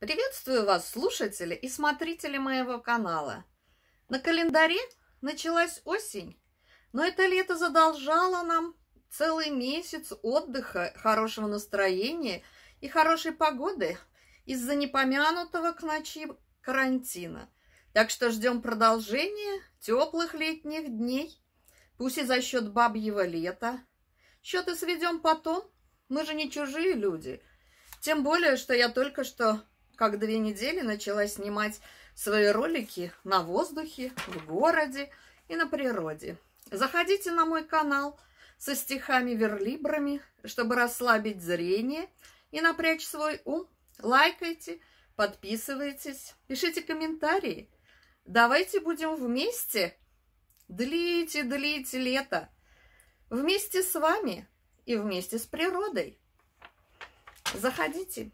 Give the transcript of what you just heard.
Приветствую вас, слушатели и смотрители моего канала. На календаре началась осень, но это лето задолжало нам целый месяц отдыха, хорошего настроения и хорошей погоды из-за непомянутого к ночи карантина. Так что ждем продолжения теплых летних дней, пусть и за счет бабьего лета. Счеты сведем потом, мы же не чужие люди. Тем более, что я только что как две недели начала снимать свои ролики на воздухе, в городе и на природе. Заходите на мой канал со стихами-верлибрами, чтобы расслабить зрение и напрячь свой ум. Лайкайте, подписывайтесь, пишите комментарии. Давайте будем вместе. Длите, длите лето. Вместе с вами и вместе с природой. Заходите.